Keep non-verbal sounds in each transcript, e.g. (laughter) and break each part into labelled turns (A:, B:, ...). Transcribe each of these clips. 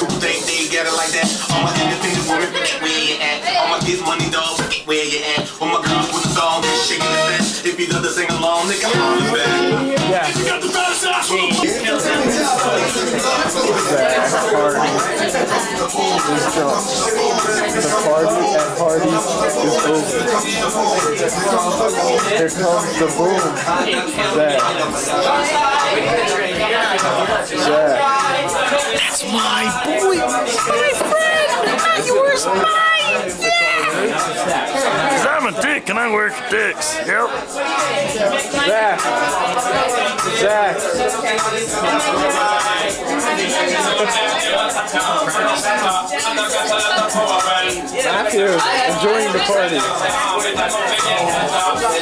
A: who think they get it like that? All my independent women, where you at? All my get money, dog, where you at? Oh my God, with the song, shaking the fast. If you love to sing along, nigga, I'm the best.
B: Yeah.
A: You got the best ass for the
B: The party at parties is over. Here comes the boom. Zack.
C: Zack. My boy, my friend, not yours, mine. Yeah.
D: Cause I'm a dick and I work dicks. Yep.
B: Zack. Zack. Matthew, enjoying the party.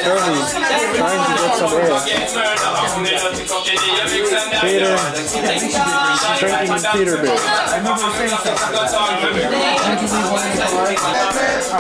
B: Curly, trying to get some air. Peter, drinking in Peterbilt.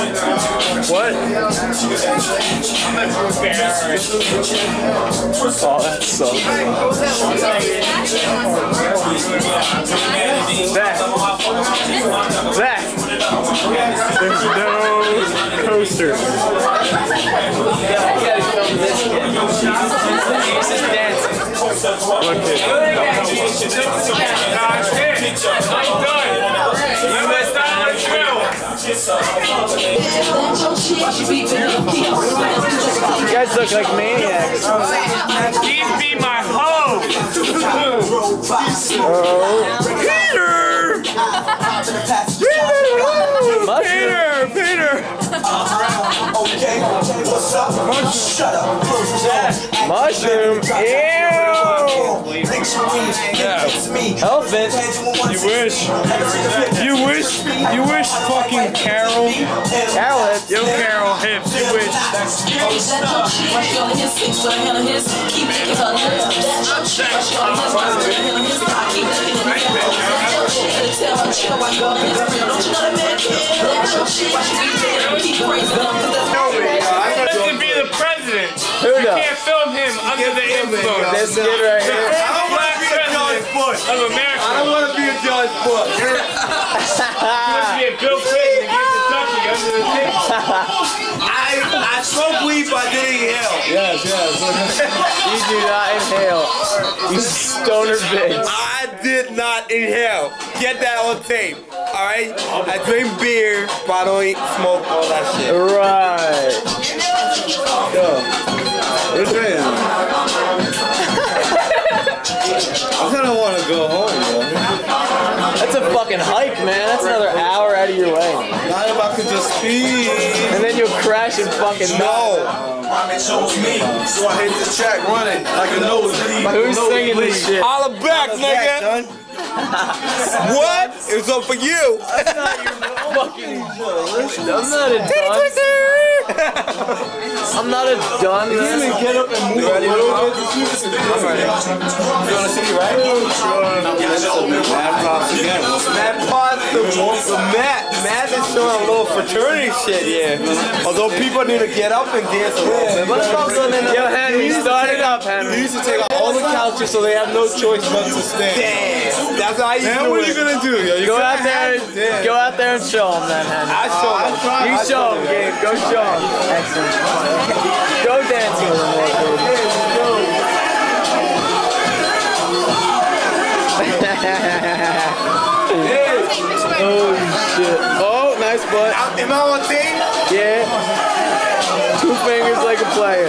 B: What? Oh, that sucks. Zack. Zack. There's no coaster. Look at You guys look like maniacs.
D: Give me my Peter.
B: Mushroom.
D: Peter. Peter.
B: Mushroom. Ew. Elephant.
D: You wish. You wish. You wish. Fucking Carol.
B: Carrot.
D: Yo, Carol hips. You wish. This could be the president.
B: Who
D: you can't film him under the influence.
B: This kid right here.
D: Black president of America.
E: I don't want to be a George Bush. (laughs)
D: Must be a Bill Clinton (laughs)
E: I, I smoke weed, but I didn't inhale.
B: Yes, yes. you do not inhale. You stoner bitch.
E: I did not inhale. Get that on tape. All right. I drink beer, but I don't eat, smoke all that shit.
B: Right.
E: Yo, what's that? I kind of want to go home, though.
B: That's a fucking hike, man. That's another hour out of your way.
E: Not if I could just speed.
B: And then you'll crash and fucking
E: No. So I hit this track running like a nosebleed. Like
B: Who's
E: a nosebleed.
B: singing this shit?
E: Holla back, nigga. (laughs) what? It's up for you.
B: fucking. I'm not a done. I'm not a done. man.
E: get up and move a little bit. I'm ready. You want to see, right? Mad props again. Mad props to the Matt. Matt is showing a little fraternity shit here. Although people need to get up and dance a little bit. Let's stop them
B: Yo, Henry, start it up,
E: We
B: Henry.
E: used to take out all the couches so they have no choice but to stand. Damn. That's how you
F: Man,
E: do
F: what
E: it.
F: are you gonna do? Yo? You
B: Go out there, and, go out there and show him then, Henry.
E: I show them.
B: You
E: I
B: show
E: them.
B: Gabe. Go show him. Excellent. Go dancing with quick. (laughs) Oh shit. Oh, nice butt.
E: Am I on team?
B: Yeah. Two fingers like a player.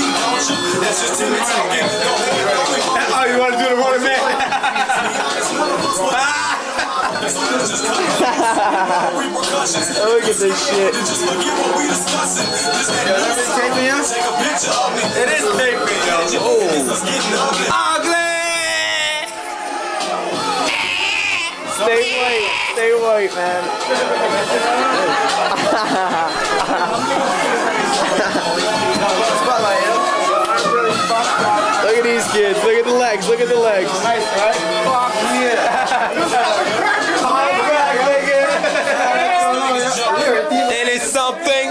A: That's just Timmy talking.
E: Oh, you want to do the running man?
B: Look at this shit.
E: It is taping, yo. Oh. Ugly!
B: Stay white. Stay white, man. (laughs) Look at these kids. Look at the legs. Look at the legs.
E: Nice, right? Fuck yeah. It is something.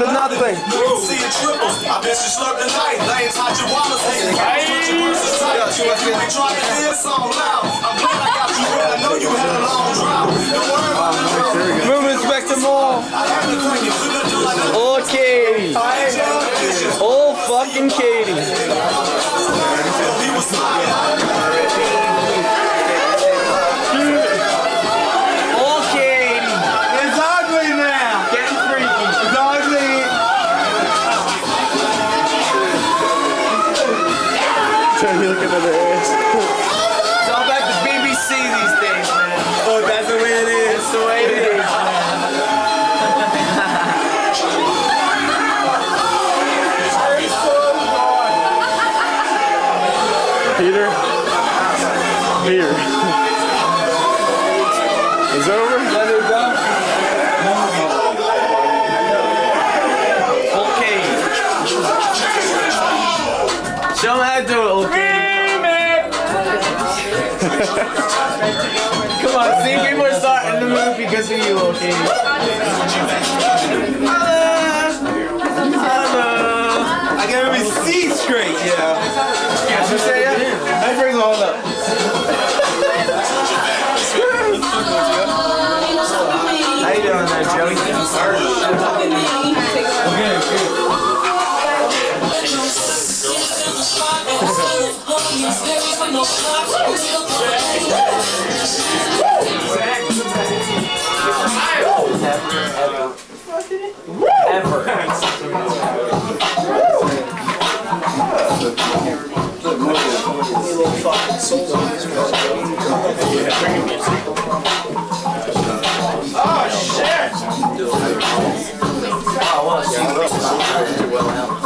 B: For nothing.
G: See it triple. I bet you slurp the night. Lanes hot your wallet. We try to dance song loud. I'm glad I got you ready. I know you had a long drive. Don't worry about it.
E: Move Inspector Moore.
B: Oh, Katie.
E: Show him how to do it, okay? (laughs) Come on, see, people are starting to move because of you, okay? Hello. Hello. I can't even see straight, yeah. Did you say it? Hey, bring hold up. How you doing there, Joey? Oh shit! Oh, well, yeah, well, well, well, well,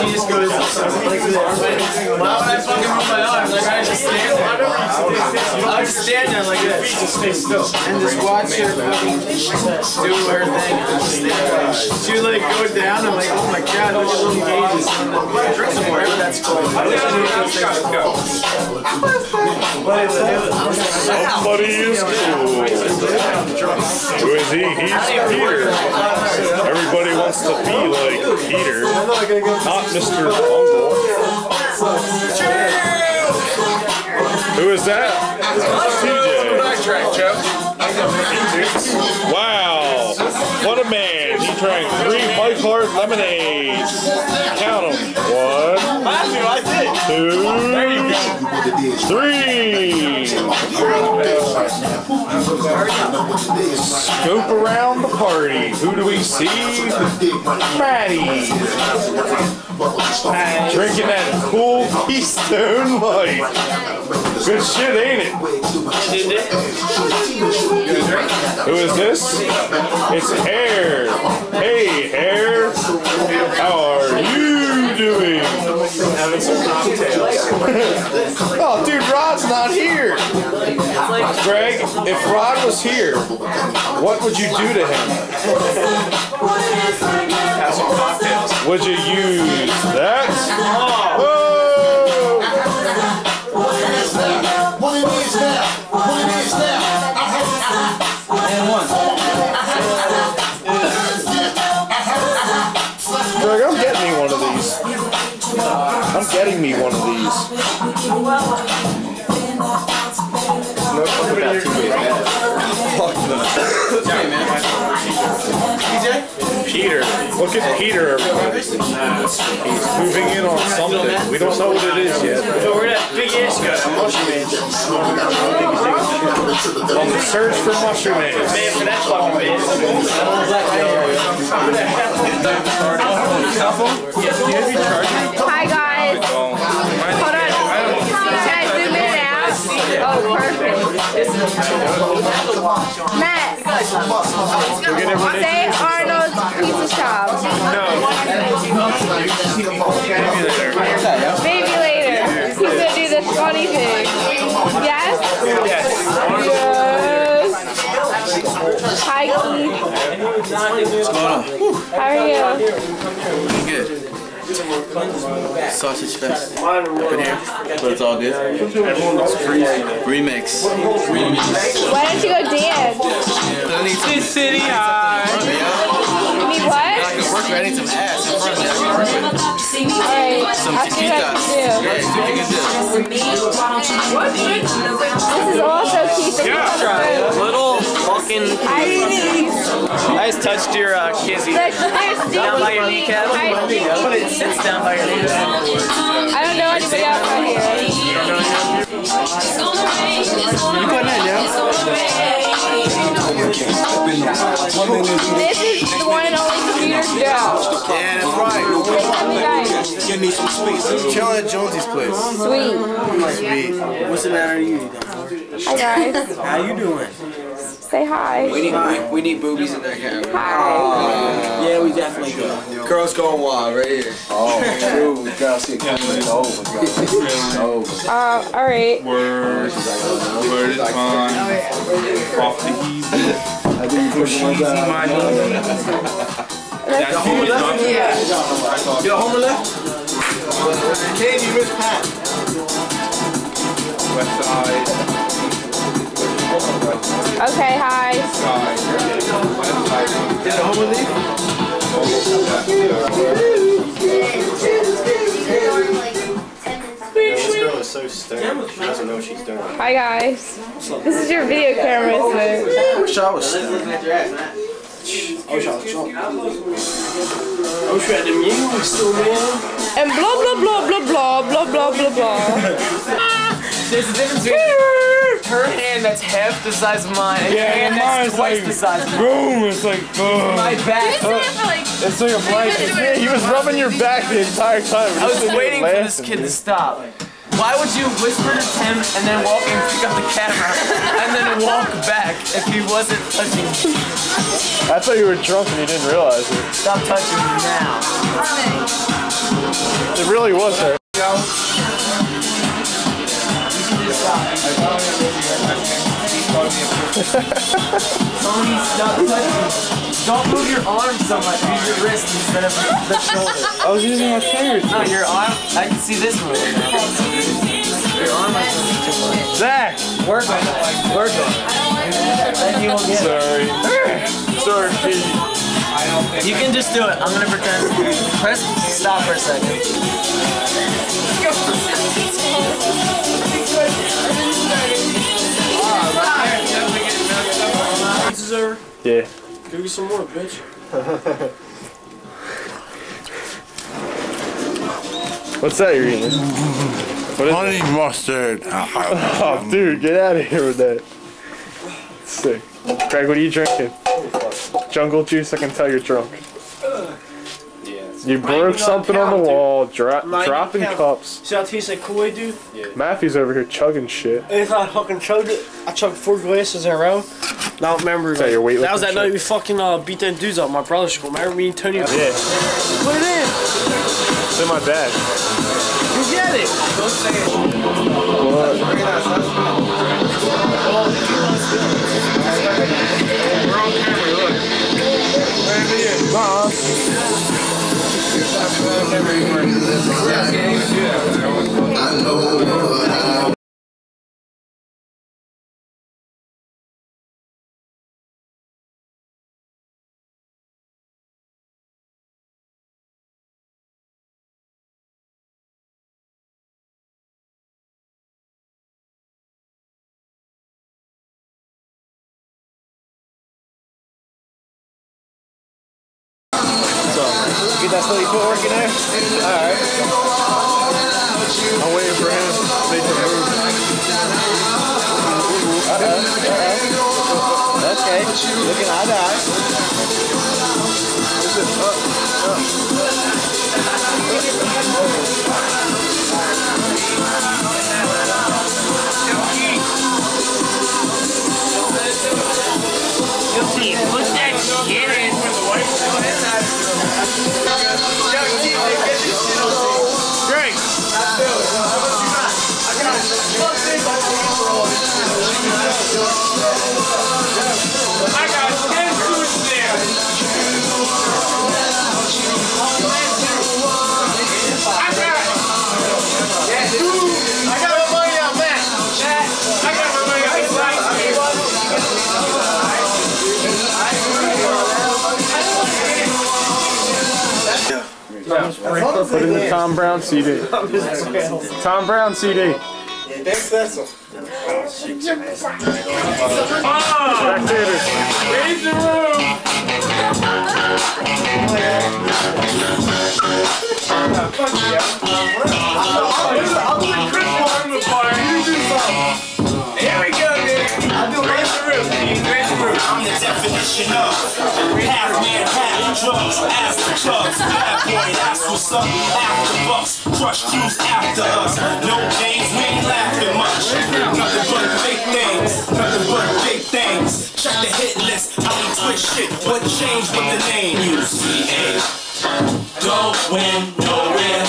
E: and she just goes like this. Why would I fucking move my arms? Like I just stand there. I just stand there like this. Just stay still. And just watch her fucking do her thing. She like go down. I'm like, oh my god, look at little gauges. Some more. Whatever that's called.
C: Somebody is cool. Who is he? He's Peter. Everybody wants to be like Peter, not Mr. Bungle. Who is that? CJ. Wow, what a man. Drank three White Heart lemonades. Count them. One, two, three. Scoop around the party. Who do we see? Maddie. Drinking that cool Keystone Light. Good shit, ain't it? Who is this? It's Hair. Hey, Hair. How are you doing? Having some cocktails. oh, dude, Rod's not here. Greg, if Rod was here, what would you do to him? Have some cocktails. Would you use that? Whoa! Peter. Look at Peter. He's moving in on something. We don't know what it is yet.
B: So we're at Big Ishka, Mushroom Man.
C: On the search for mushroom ants.
B: Man, for that fucking bitch.
H: Hi guys. Matt, say Arnold's Pizza Shop. No. Maybe later. He's gonna do this funny thing. Yes? Yes. Hi, Keith.
I: What's going on?
H: How are you?
I: Good. Sausage fest. Up in here, but it's all good. Remix.
H: Why don't you go dance?
I: I need some,
B: City High.
H: You need
I: I
H: what?
I: shredding some ass in front of.
H: Alright,
I: you
H: This is also Yeah.
B: Little fucking. Your uh, kizzy. down by your kneecap. I, it sits down by your kneecap.
H: I don't know anybody else out here. This is the one and only computer Joe.
I: Yeah, that's right.
H: Say something nice.
I: Give me some space. Chilling at Jonesy's place.
H: Sweet.
I: Sweet.
J: What's the matter with you?
H: Hi, guys.
J: How you doing?
H: Say hi.
I: We need, we need boobies in that camera.
H: Hi.
J: Yeah, we definitely do.
I: Girls going wild right here.
K: Oh, shoot, we gotta see it coming over. Over.
H: Uh, alright.
C: Word. Word is on. Off the heat.
K: I didn't push my
C: My That's who is up.
E: Yo, home left? Kane, you Pat.
C: West side.
H: Okay, hi.
C: Side. West side.
E: Is it home?
J: This girl is so stoned. She doesn't know what she's doing.
H: Hi, guys. This is your video camera, isn't it?
E: I wish I was stoned.
J: Oh, she had the music still, man.
H: And blah, blah, blah, blah, blah, blah, blah, blah, blah. (laughs)
B: There's a difference between (laughs) her hand that's half the size of mine and your hand that's twice the size of mine.
C: boom. It's like boom.
B: My back.
C: It's like a blanket. Yeah, he was rubbing your back the entire time.
B: I was waiting for this kid to stop. Why would you whisper to Tim and then walk and pick up the camera and then walk back if he wasn't touching you?
C: I thought you were drunk and you didn't realize it.
B: Stop touching me now.
C: It really was her.
B: Tony, stop touching. Don't move your arm so much. Use your wrist instead of the shoulder.
C: I was using my fingers.
B: No, your arm. I can see this now. Your arm is too much.
C: Zack.
B: Work on it. Work on it. Then you will get it.
C: Sorry. Sorry.
B: You can just do it. I'm gonna pretend. Press stop for a second.
J: Pizza's.
C: Yeah.
J: Give me some more, bitch. (laughs)
C: What's that you're eating? What is
L: Honey mustard. (laughs)
C: Oh, dude, get out of here with that. Sick. Greg, what are you drinking? Jungle juice. I can tell you're drunk. You broke something on, on the wall, dro dropping cups.
J: See how tastes like Kool-Aid, dude? Yeah.
C: Matthew's over here chugging shit.
J: If I fucking chugged it, I chugged four glasses in a row. Not remember,
C: like, that,
J: that was that
C: shit?
J: night we fucking uh, beat them dudes up, my brother's school. Remember me and Tony?
C: Yeah.
J: Put it in.
C: It's in my bag.
J: You get it. Don't say it. What?
B: I know Get that slowly footwork in there? Alright. I'm waiting for him to make the move. Uh-oh, uh-oh. Okay, looking eye to eye.
D: Put in
B: the Tom Brown CD. Tom Brown CD.
E: Spectators.
B: Ah,
H: Raise the room. Here
G: I'm the definition of half man, half drugs, ass to drugs. Bad boy, that's what's up. After bucks, crush crews after us. No games, we ain't laughing much. Nothing but big things, nothing but big things. Check the hit list, we twist shit. What changed with the name? UCA. Going eh? nowhere.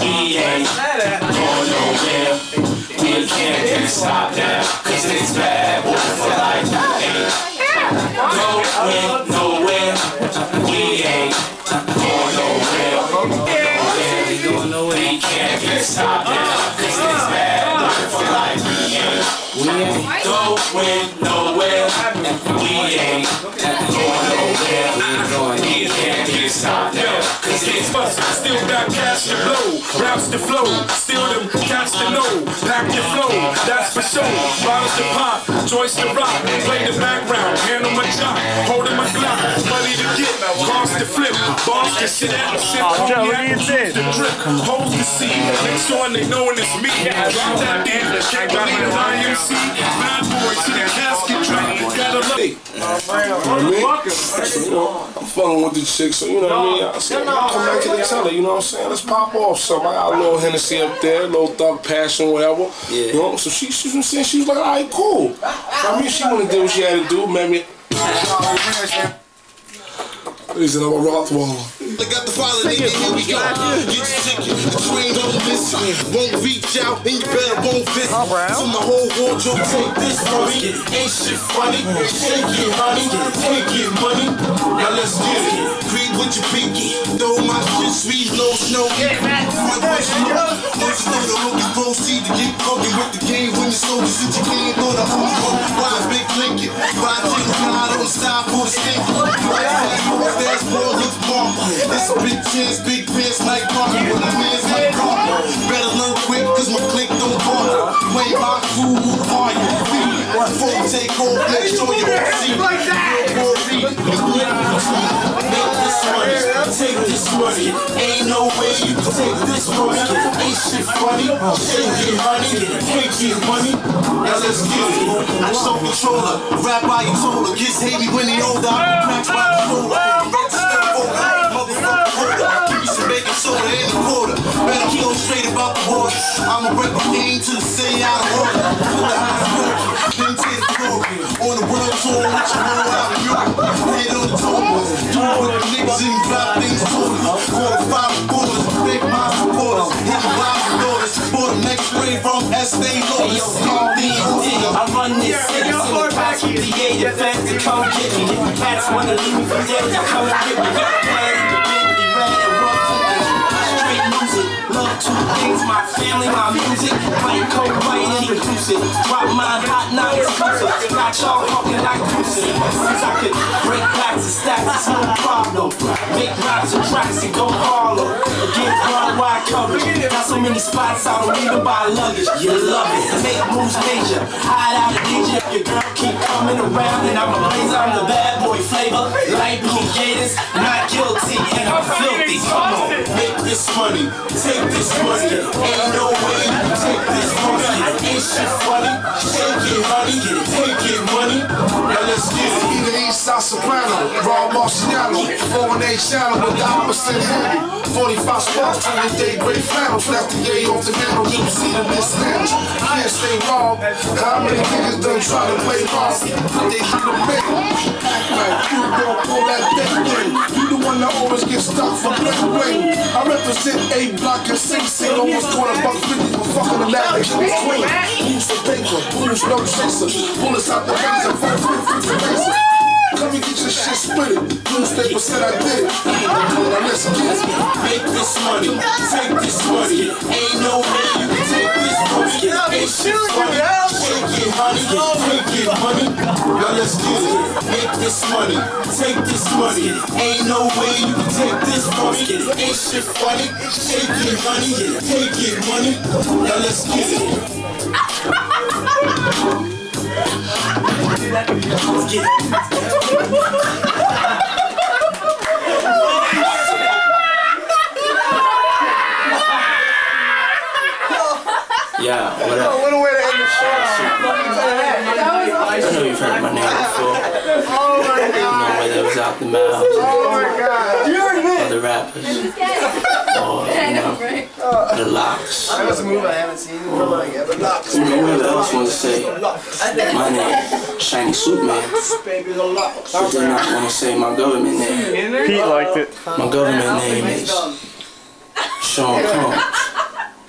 G: We ain't going nowhere. We can't stopped now, cause it's bad boy for life. Ain't going nowhere. We ain't going nowhere. We can't get
M: to blow, raps the flow, steal them cats the know, pack your flow, that's for sure. Bottles to pop, choice to rock, play the background, handle my jock, holding my Glock, cars to flip, boss to sit at, sip
B: Oh, Joe, what are you
M: cognac,
B: saying?
M: the drip, hoes to see, make sure they knowin' it's me. Drop that in, can't believe I am C, bad boy to the casket drop, gotta love it.
N: I'm fucking with the chick, so you know what I mean? I said, come back to the teller, you know what I'm saying? Let's pop off something. I got a little Hennessy up there, a little thug passion, whatever.
I: Yeah.
N: You know, so she, she was saying, she was like, all right, cool. I mean, she wanna do what she had to do, met and gentlemen, Rothwell.
G: I got the file, nigga, here we go. Get your ticket, the train don't miss you. Won't reach out, and you better won't visit.
B: Tom Brown.
G: So my whole wardrobe, take this from me. Ain't shit funny, shake it, honey, take it, money. Now let's get it. Creed with your pinky, throw my shit sweet, no snow. My voice smoke, once you know the looking proceed to get fucking with the game when the soldiers that you can't go to home. Why big Lincoln? Why take a ride on the style for the stink? Why take fast boy look bumper? It's a big chance, big pants like Parker. When the man's like Parker. Better learn quick, cause my click don't bark. Play my crew, who are you? You take off, make show you don't see me. Make this money, take this money. Ain't no way you can take this money. Ain't shit funny. Shake it, honey. Take it, money. Now let's get it. I show controller. Rap by your. Kids hate me when they older. I'm crack by the roller. Some baking soda in the quarter. Better keep straight about the water. I'ma break the game to the city out of order. Put the house broken. Then take the glory. On the world tour with your whole out of Europe. Head on the tour. Do it with the niggas and drop things totally. Quarter five quarters. Big my supporters. Hit the wives and daughters. For the next spray from Estee Lauder.
O: I run this city, so the cops with the A, the feds to come get me. If the cats wanna leave me dead, to come get me. Two things, my family, my music. White coat, white and inclusive. Drop mine hot, not exclusive. Got y'all talking like cruising. Since I could break packs and stacks, it's no problem. Make raps and tracks and go Harlem. Get worldwide coverage. Got so many spots, I don't even buy luggage. You love it. Make moves major. Hide out of danger. Your girl keep coming around and I'm a blazer, I'm the bad boy flavor. flavor, light blue gators, not guilty, and I'm filthy. Come on.
G: Make this money, take this money. Ain't no way you take this money. I ain't shit funny. Shake it, honey. Take it, money.
P: Marciano, 4 and 8 channel with the opposite handle. 45 spots, 20 day great flannels. Left the day off the mantle, you see the mishandle. Can't stay wrong. How many niggas done try to play? But they hit the bait. Act like you gon' pull that big thing. You the one that always get stuck for bling bling. I represent A block and Sing Sing. Almost caught a buck 50 for fucking the lab. Who's the paper? Who's no chaser? Bullets out the razor. Fight for the razor. Come and get your shit split it. Newspaper said I did it. Now let's get it.
G: Make this money, take this money. Ain't no way you can take this money. Ain't shit funny. Shake it, honey. Take it, money. Now let's get it. Make this (laughs) money, take this money. Ain't no way you can take this money. Ain't shit funny. Shake it, honey. Take it, money. Now let's get it.
O: Let me hold you.
Q: Yeah, (laughs) what up?
J: What a way to end the show.
Q: I know you've heard my name before. (laughs)
J: Oh my
Q: You know whether it was out the mouths
J: Oh my god. You heard
Q: or the rappers or oh, (laughs) you know the locks.
J: That was a move I haven't seen for like ever. Locks.
Q: You know whoever else wants to say my name, Shiny Suit Man, but did not want to say my government name.
B: Pete liked it.
Q: My government name is Sean Combs.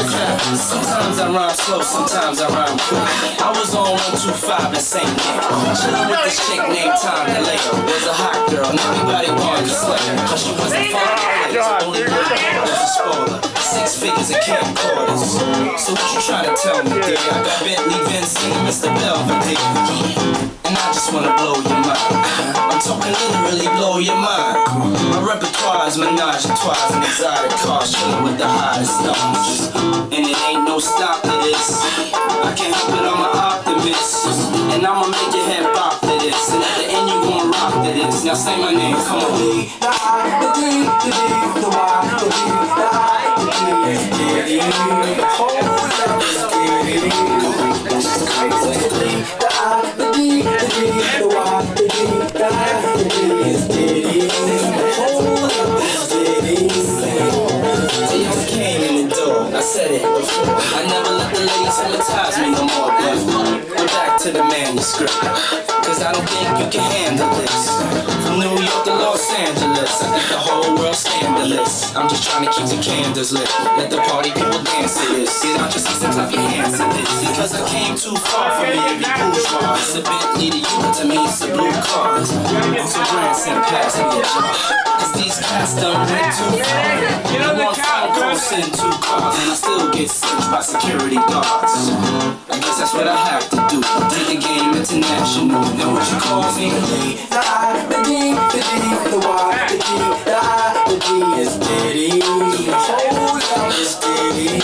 O: Sometimes I rhyme slow, sometimes I rhyme quick. I was on 125 and same thing. Chillin' with this chick named Tom DeLay. Was a hot girl, everybody wanted to slay her. Cause she wasn't fun to play. Only one was a spoiler. Six figures and camcorders. So what you trying to tell me, dear? I got Bentley, Vincent, Mr. Belvedere. And I just wanna blow your mind. I'm talking literally blow your mind. My repertoire is menage a trois and exotic cars, chillin' with the hottest stars. And it ain't no stop to this. I can't help it, I'm an optimist. And I'ma make your head to this. And at the end, you gon' rock to this. Now say my name, come on. The I, the D, the D, the Y, the D, the I, the D, is getting Hold up, it's getting That's just crazy. The I, the D, the D, the Y, the D, the I, the D, is getting Hold up, it's getting Till you came in the door, I said it before. I never let the ladies hypnotize me no more, but we're back to the manuscript. I don't think you can handle this. From New York Angeles, I think the whole world's scandalous. I'm just trying to keep the candles lit. Let the party people dance to this. Get out your and clap your hands to this. Because I came too far for me to be bourgeois. It's a Bentley to you, to me it's a blue car. I'm so Branson, pass me a jar. Cause these cats done went too far. You know the phone calls in two cars, and I still get searched by security guards. I guess that's what I have to do. Take the game international. Now what you call me? The I, the D, the D, the Y, the D, the I, is Diddy. Hold up, it's Diddy.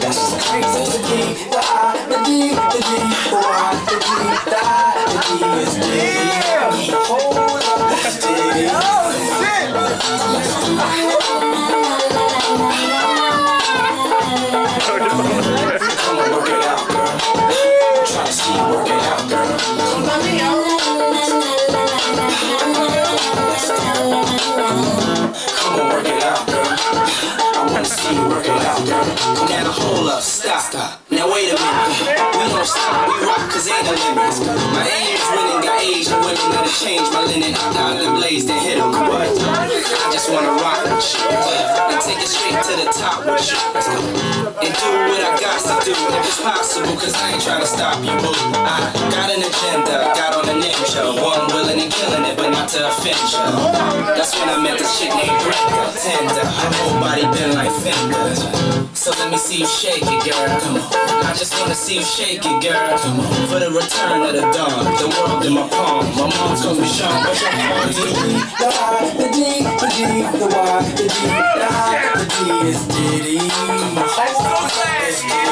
O: That's just crazy. The D, the I, the D, the D, the Y, the D, the I, is Diddy. To the top with you. Let's go. And do what I got to do if it's possible, cause I ain't trying to stop you, boo. I got an agenda, got on a ninja. One willing and killing it, but not to offend you. That's when I met this chick named Brenda, tender. Her whole body been like fender. So let me see you shake it, girl. Come on. I just wanna see you shake it, girl. Come on. For the return of the dawn, the world in my palm. My mom calls me Sean, but your mom is
R: The I, the D, the G, the Y, the D, the I, the D is Diddy. Let's go,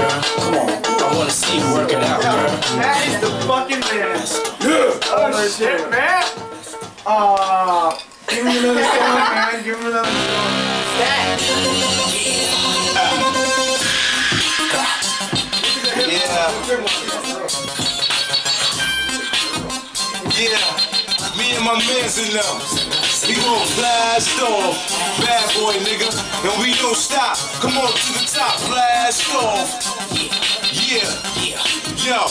O: Come on, I wanna see you work it out, girl.
D: That is the fucking man. Oh shit, man. Aw. give me another song, man. Give me another
G: Yeah, Yeah. me and my mans in them. We gon' blast off, bad boy nigga, and we don't stop. Come on to the top, blast off. Yeah, yeah. yo.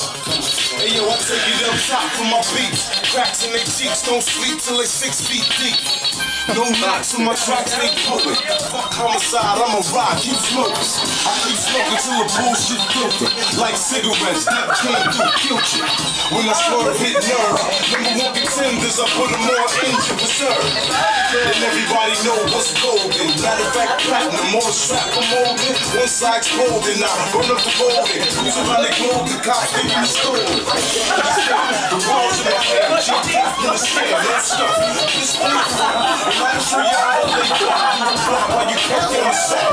G: Hey yo, I take it up top for my beats. Cracks in their cheeks, don't sleep till they six feet deep. No knocks on my tracks, they poet. Fuck homicide, I'm a rock, keep smoking. I keep smoking till the bullshit filter. Like cigarettes, that can't do kill you. When I swerve, hit nerve. Number one contenders, I put them on engine reserve. And everybody know what's golden. Matter of fact, platinum, more strap I'm holding. One side's golden, now run up the golden. Who's around the globe, cops me the story. The walls in my head, jump off in the skin, that stuff. This beautiful. And I'm sure y'all lay down while you catch on the set.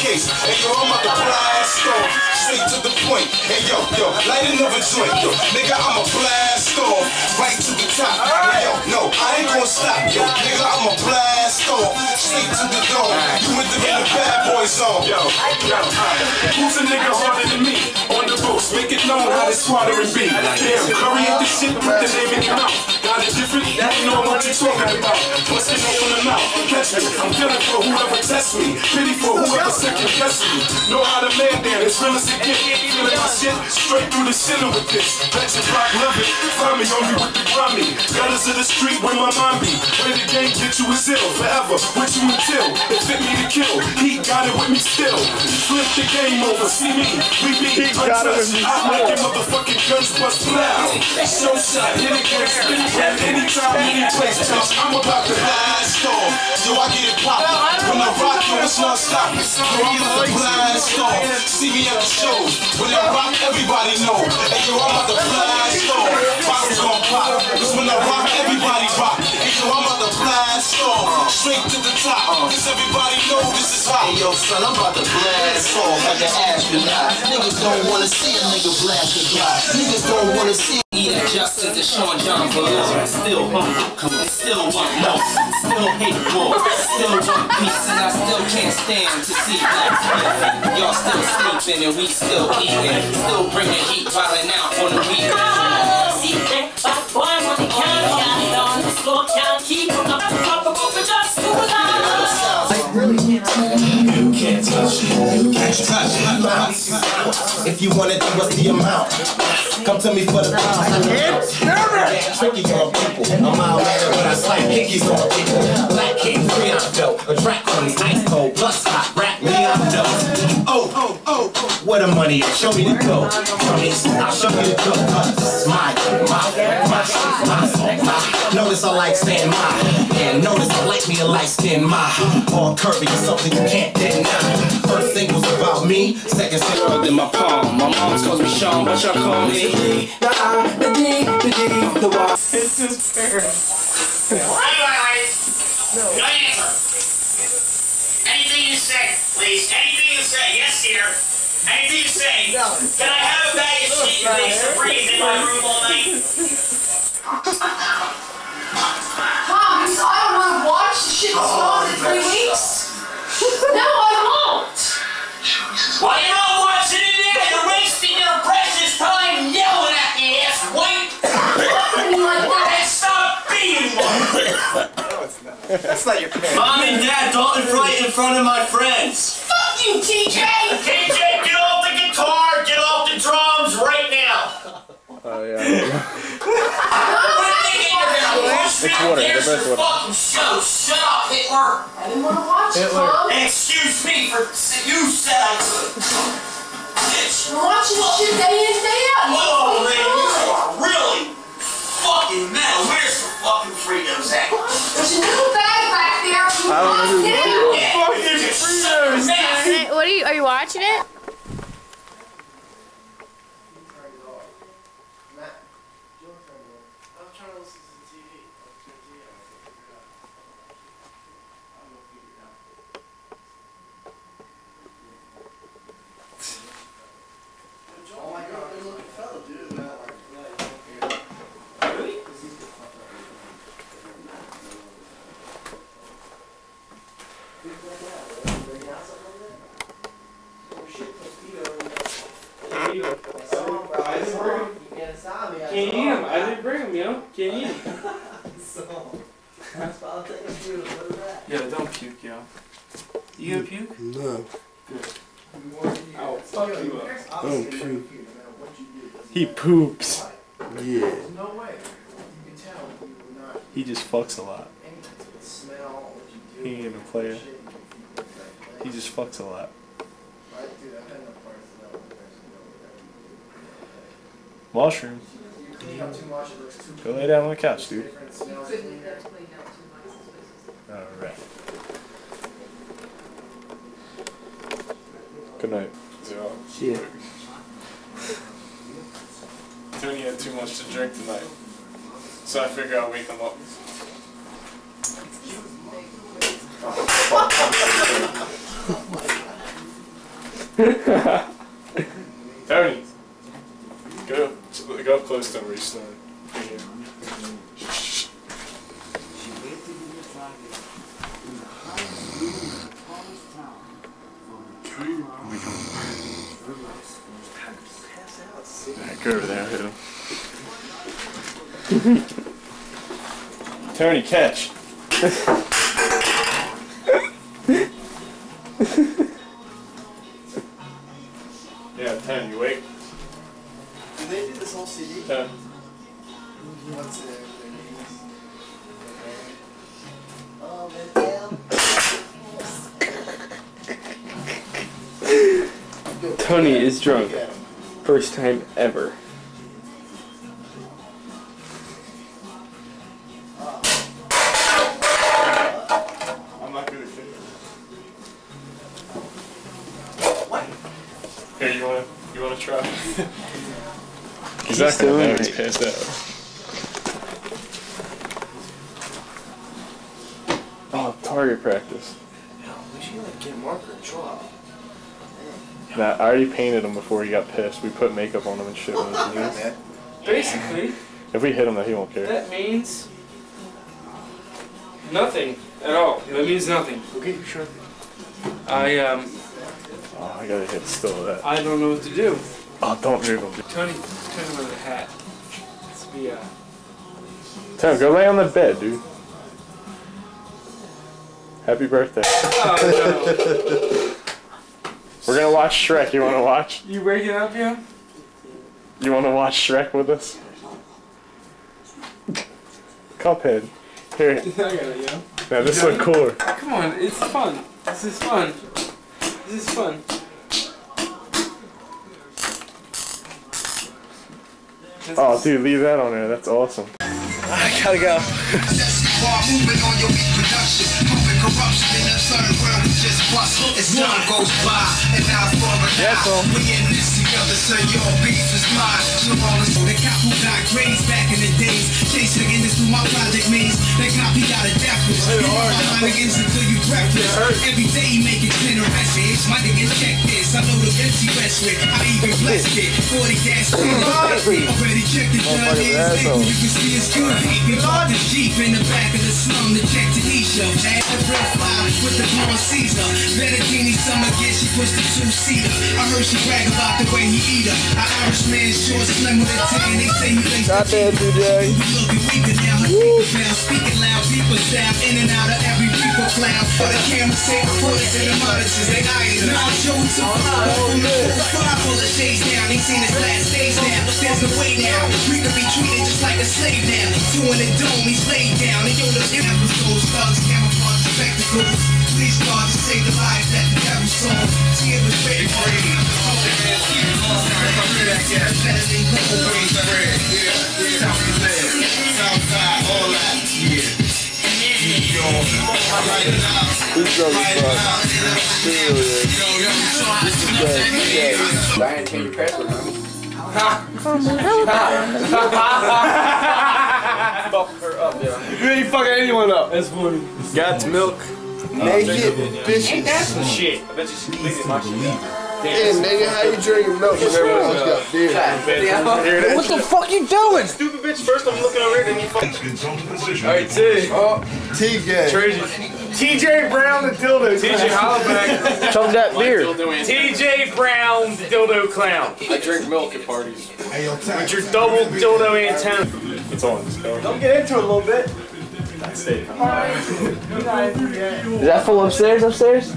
G: Case. Hey yo, I'm like a blast off. Straight to the point. Hey yo, yo, light another joint. Yo, nigga, I'm a blast off. Right to the top. Hey yo, no, I ain't gonna stop. Yo, nigga, I'm a blast off. Straight to the dome. You in the, in the bad boy zone.
M: Yo, yo, who's a nigga harder than me? On the books, make it known how this squattering be. Damn, curry at the shit, put the name in your mouth. Got it different, you know what you talking about. Busting open the mouth, catch me. I'm feeling for whoever tests me. Pity for whoever second guess me. Know how to man there, it's real as it get. Feeling my shit, straight through the center with this. Bet your block love it. Find me on me with the grummy. Gutters of the street where my mind be. Where the game get you is ill. Forever, with you until it fit me to kill. He got it with me still. Flip the game over, see me. We be
C: got it
M: I like it motherfucking guns bust loud. Show shot, hit it, get spin it, anytime, any place. Touch, I'm about to
G: blast off. Yo, I get it poppin'. When I rock, yo, it's not stopping. Yo, I'm about to blast off. See me at the shows. When I rock, everybody know. Hey, yo, I'm about to blast off. Bottles gon' pop. Cause when I rock, everybody rock. Hey, yo, I'm about to blast off. Straight to the top. Cause everybody know this is hot.
O: Hey yo, son, I'm about to blast off like an astronaut. Niggas don't wanna see a nigga blast a guy. Niggas don't wanna see Eat justice to Sean John below. Still hungry, come on, still want more. Still hate war, still want peace, and I still can't stand to see black people. Y'all still sleeping and we still eating. Still bringing heat, wildin' out on the weekend.
G: Touch. You can't touch it. If you want it, then what's the amount? Come to me for the Tricky on people. I'm out there when I slap hickeys on people. Black King, Freon felt. A track on the ice cold, plus hot rap, me on dope. Oh, oh, oh, oh. Where the money at? Show me the dough. Promise, I'll show you the dough. My, my, my, my, my. Notice I like saying my. And notice I like me a light skin my. All curvy is something you can't deny. First single's about me. Second single
O: in my palm. My mom calls me Sean, but y'all call me.
R: The I, the D, the D, the Y.
D: It's his parents.
A: No. No answer. Anything you say, please. Anything you say. Yes, dear. Anything you say.
D: No.
A: Can I have a bag of shit, please, to freeze in my room all night?
J: That's not your parents.
S: Mom and Dad, don't fight in front of my friends. Fuck you, TJ! TJ, get off the guitar, get off the drums right now.
E: Oh yeah.
S: Quit thinking you're gonna me.
E: It's water, they're both water.
S: fucking show. Shut up, Hitler.
Q: I didn't want to watch it, Mom.
S: Excuse me for you said I could. Bitch.
Q: You're watching shit day in, day out.
S: Whoa,
Q: What's
S: man, you are really fucking metal. Where's the fucking Fritos at?
Q: There's a new bag back there.
E: I don't know who-
Q: lost it.
S: Yeah, fucking Fritos.
H: What are you? Are you watching it?
D: Can't eat him. I didn't bring him, you know? Can't eat him. Yeah, don't puke, yo. You gonna puke?
P: No.
D: Ow, fuck you up.
P: Don't puke.
E: He poops.
P: Yeah.
E: He just fucks a lot. He ain't even a player. He just fucks a lot. Mushroom. Go lay down on the couch, dude. Alright. Good night.
C: Zero.
E: Yeah.
C: Tony had too much to drink tonight. So I figure I'll wake him up. (laughs) Tony! Go, go up close to him. Shh. Alright, go over there, hit him. (laughs) Tony, catch. (laughs)
D: Tony is drunk. First time ever.
C: I'm not good at kidding. Here, you wanna, you wanna try? He's not
E: still
C: gonna know he's
E: it.
C: passed out. Oh, target practice.
J: We should like get a marker and draw.
C: Nah, I already painted him before he got pissed. We put makeup on him and shit when he was released. (laughs)
D: Basically,
C: If we hit him, then he won't care.
D: that means nothing at all. That means nothing.
J: Okay, sure.
D: I um
C: Oh, I gotta hit still of that.
D: I don't know what to do.
C: Oh, don't move him.
D: Tony, turn him with a hat. Let's be uh.
C: Tim, go lay on the bed, dude. Happy birthday.
D: Oh (laughs)
C: We're gonna watch Shrek. You wanna watch?
D: no! You breaking up, yeah?
C: You wanna watch Shrek with us? Cuphead. Here. (laughs)
D: I got it, yeah.
C: Now this look cooler.
D: Come on, it's fun. This is fun. This is fun.
C: Oh, dude, leave that on there. That's awesome.
J: I gotta go.
T: Moving on your beat production. Moving corruption in the third we. As time goes by, and now for a we in this together, so your beef is mine. So all the the cop who got grades back in the days. Chasing this through my project maze. That copy got a death wish. You know my against until you breakfast. Every day you make it generous. My niggas check this. I know the empty rest with. I even blessed it. 40 gas Already checked the gun. You can see it's good. We bought the Jeep in the back of the slum to check show. Add the real fly. with the blonde Caesar. Lamborghini summer gear, she pushed the two-seater. I heard she brag about the way he eat her. An Irishman, short, slim with a tan. They
J: DJ.
T: and out of every people cloud. And the monitors, they eyes. Now Joe to five full shades down. He seen his last days now. There's no way now. We could be treated just like a slave now. Two in the dome, he's laid down. And yo, the episodes, thugs, camouflage, spectacles. Please God to save the life that the devil sold. Tear was written for you.
J: This girl is fucked. Serious.
E: Diane, change your password, honey.
D: Fuck her up, yeah.
E: You ain't fucking anyone up.
D: That's funny.
E: Got milk.
I: Naked
D: Ain't
I: bitches.
D: that some mm. shit? I bet you she leave it my shit.
I: Yeah, nigga, how you drinking milk when everyone else got beer?
D: What the fuck you doing? Stupid bitch. First I'm looking over here, then you fucking. Alright, T.
I: Oh, T-Gay.
E: TJ Browne the dildo.
D: TJ Hollaback.
J: Chug that beer.
D: TJ Browne, dildo clown.
E: I drink milk at parties.
D: With your double dildo antenna.
C: It's on.
E: Don't get into it a little bit.
J: Is that full upstairs? Upstairs?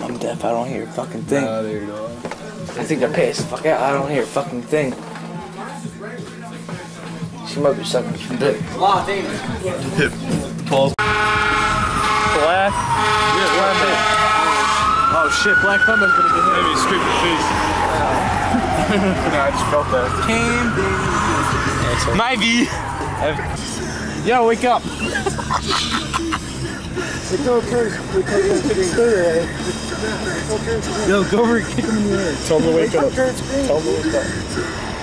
J: I'm deaf. I don't hear a fucking thing. I think they're pissed. Fuck out. I don't hear a fucking thing. She might be sucking some dick.
D: Law, David.
J: Paul's. Black. Yeah, black Oh shit, Black Thunder's gonna get hit.
C: Maybe scrape your face. (laughs)
J: no, I just felt that. Candy. Maybe. Yo, wake up. Yo, go over and kick him in the head.
C: Tell him to wake up. Tell him to wake up.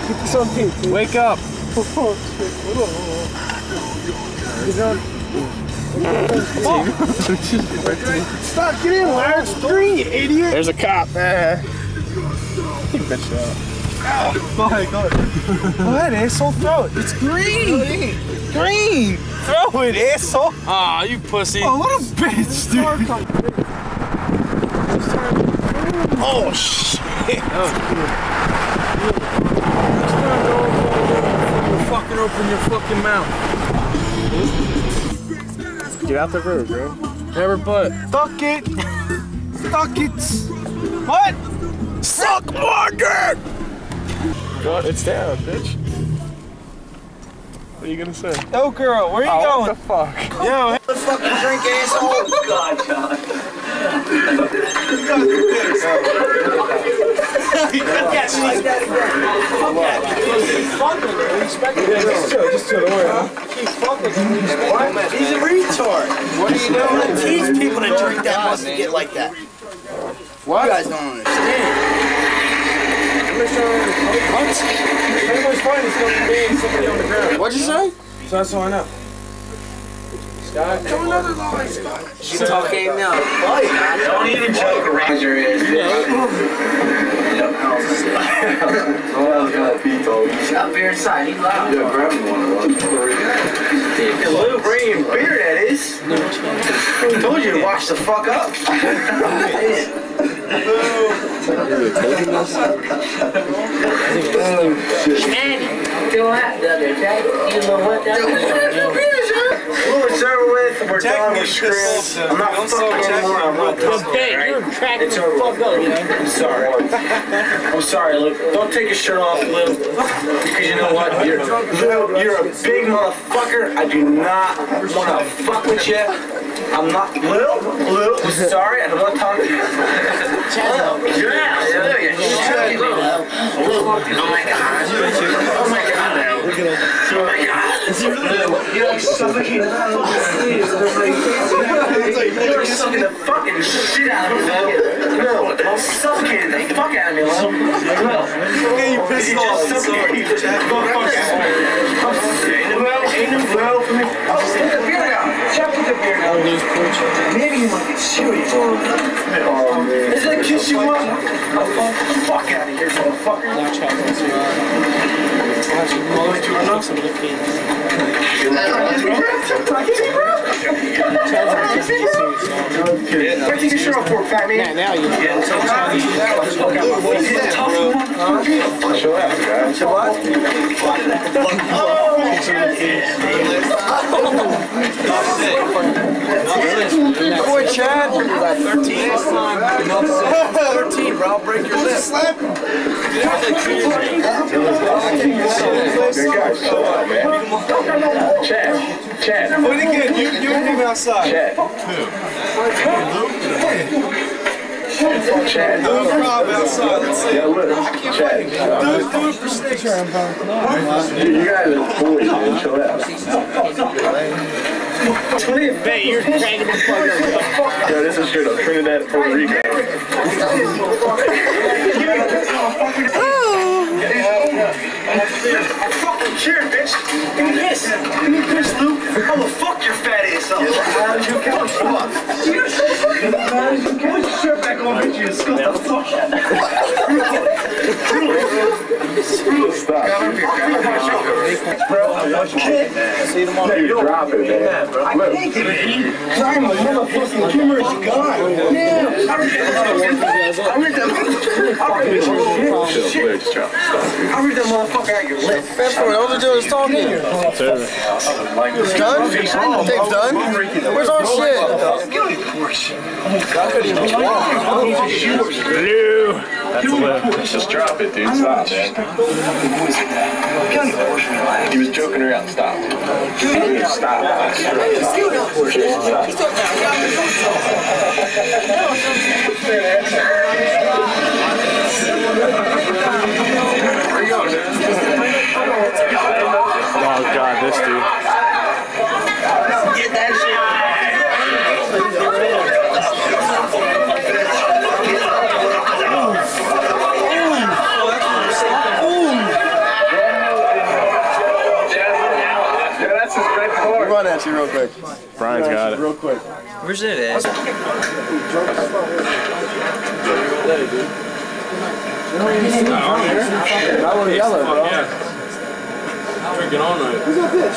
J: Get this on tape. Wake up.
I: Stop, get in, Larry. You idiot.
J: There's a cop. Eh. You bitch out. Go ahead, go. Go ahead, asshole. Throw it. It's green. Green. Throw it, asshole. Ah, you pussy. Oh, what a bitch, dude. Oh, shit. Fucking open your fucking mouth. Get out the road, bro. Never butt. Fuck it. Fuck it. What? Suck my dick.
C: God, it's down, bitch. What are you gonna say?
J: Yo, girl, where are you
C: Oh,
J: going?
C: what the fuck?
J: Yo,
T: The fucking drink, asshole. (laughs) God, God.
J: Just chill, don't worry.
T: He's a retard. What are you doing? Teach people to drink that must get like that. What? You guys don't understand. What?
J: Everybody's fine. It's gonna be somebody on the ground.
T: What'd you say?
J: So that's all I know. Scott.
I: Come another line, Scott.
T: She talking now.
A: Don't even joke around your ass. Out there inside, he loud. Yeah, grab him one of those. Lou, bring him beer, that is. I told you to wash the fuck up. Man, feel that the other day. You know what that was? Lou, it's over with. We're done. We're screwed. I'm not fucking anymore. I'm not
U: Hey, you're cracking the fuck up, you know?
A: I'm sorry. I'm sorry, Luke. Don't take your shirt off, Lou. Because you know what? You're, Lou, you're a big motherfucker. I do not want to fuck with you. I'm not. Lou, Lou, I'm sorry. I don't want to talk to you. Oh my god. Oh my god. Oh my god. You're suffocating. You're sucking the fucking shit out of Lou. No, don't suffocate the fuck out of me. No.
E: You pissed off.
A: suffocated the fuck out of me.
J: Or lose points.
A: Maybe you might get serious. Oh, Is that kiss you up? Oh, fuck out of here, motherfucker.
J: Now wants to. Watch him most to kick some of the feet.
A: Why take your shirt off for, fat man?
J: Now, you can tell Chad to do that.
A: Chill out, guys. Chill out.
E: Boy, Chad. 13. 13, bro. I'll break your lip. Slap.
A: Chad, Chad.
E: Put again. You, you and him outside.
A: Chad. Chad.
E: Do for Rob outside. Let's see.
A: Yeah, look. Chad.
E: Do it, for Snakes.
A: Dude, you guys are boys, man. Chill out.
J: Hey, you're trying to be fucking.
A: Yo, this is straight up Trinidad, Puerto Rico. I fucking cheer, bitch. Give me this. Give me this, Luke. I'm gonna fuck your fat ass up. How did you him? How you shirt back on, bitch. You disgusting fuck. Stop. Bro, I want you See you tomorrow. You drop it, man. I can't get it. I'm a motherfucking humorous guy. Yeah. I read that. I read that. I read that. Shit. I read that motherfucker out your lip.
E: Fast forward. All we're doing is talking. It's done? Tape's done? Where's our shit? Walk.
C: Blue. That's.
A: Just drop it, dude. Stop, man. He was joking around. Stop. Stop.
C: Oh god, this dude.
A: Get that Yeah, that's his great part.
E: Run at you real quick.
C: Brian's got it.
E: Real quick.
D: Where's it at?
E: That one yellow, bro.
K: Drinking all night.
E: Who's that bitch?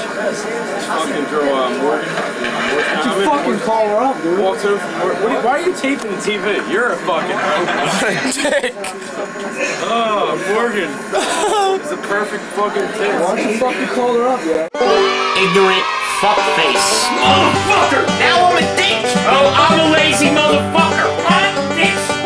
K: Fucking girl, uh, Morgan.
E: You fucking call her up, dude.
K: Walked in from work. What are you- why are you taping the TV? You're a fucking dick. (laughs) Oh, Morgan. It's the perfect fucking tip.
E: Why don't you fucking call her up, yeah?
V: Ignorant fuckface. Motherfucker! Now I'm a dick! Oh, I'm a lazy motherfucker! I'm this!